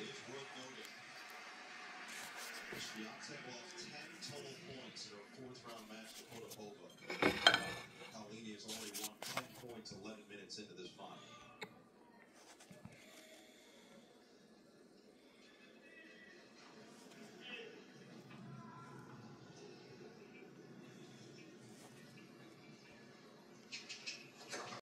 It's worth noting. Beyonce lost 10 times.